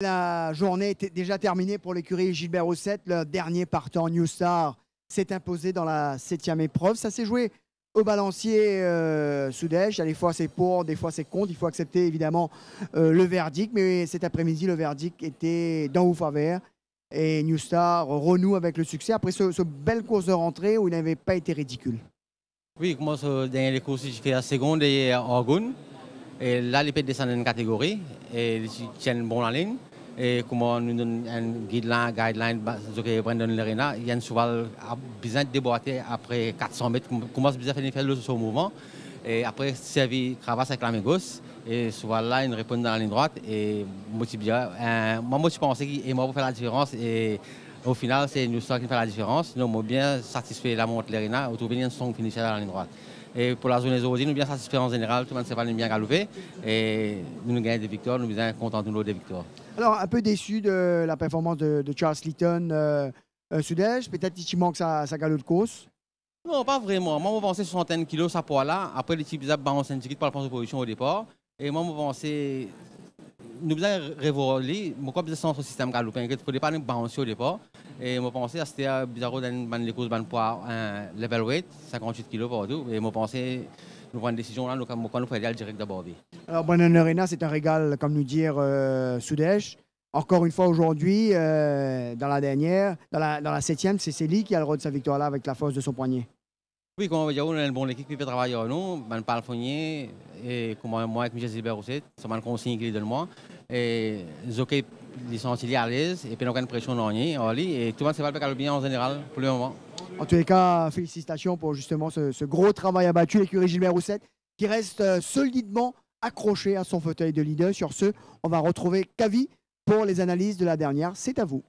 La journée était déjà terminée pour l'écurie Gilbert Rousset. Le dernier partant New Star s'est imposé dans la septième épreuve. Ça s'est joué au balancier euh, Soudèche. Des fois c'est pour, des fois c'est contre. Il faut accepter évidemment euh, le verdict. Mais cet après-midi, le verdict était dans vos faveur. Et New Star renoue avec le succès après ce, ce belle course de rentrée où il n'avait pas été ridicule. Oui, moi, dans les courses, j'ai fait la seconde et Orgun. Et là, il peut descendre une catégorie et ils tiennent bon la ligne. Et comment nous donne un guideline, guideline, que Brandon Lerena, il y a besoin de déboîter après 400 mètres, commence à faire le son mouvement. Et après, servi cravasse avec la main gauche. Et ce cheval-là, il répond dans la ligne droite. Et moi, bien. Euh, moi, je pensais qu'il moi pour faire la différence. Et au final, c'est nous qui fait la différence. Nous sommes bien satisfaits de la montre Lerena. Au trouvé un son finisher dans la ligne droite. Et pour la zone des nous bien satisfaits en général. Tout le monde s'est pas bien galopé. Et nous, nous gagnons des victoires. Nous sommes bien contents de nous des victoires. Alors, un peu déçu de la performance de, de Charles Litton euh, euh, Sudège. Peut-être qu'il manque sa, galop de course. Non, pas vraiment. Moi, je pensais 60 kg, ça poids là. Après, les types ont petit par la position au départ. Et moi, je pensais. Nous avons révolé. Je pensais système galopin. Il ne fallait pas nous balancer au départ. Et je pensais que c'était bizarre dans les courses, poids level weight, 58 kg partout. Et je pensais nous prendre une décision là, nous, quand nous aller direct d'aborder. Alors, Brennan Arena, c'est un régal, comme nous dire, euh, Soudèche. Encore une fois aujourd'hui, euh, dans la dernière, dans la, dans la septième, c'est Célie qui a le droit de sa victoire là avec la force de son poignet. Oui, comme on va dire, on a une bonne équipe qui peut travailler avec nous. On parle Fournier et comme moi avec Michel Zilbert aussi, c'est une consigne qu'il donne moi. Et Zoké, ils sont à l'aise et puis on a une pression dans et tout le monde se va bien en général pour le moment. En tous les cas, félicitations pour justement ce, gros travail abattu, l'écurie Gilbert Rousset, qui reste euh, solidement accroché à son fauteuil de leader. Sur ce, on va retrouver Kavi pour les analyses de la dernière. C'est à vous.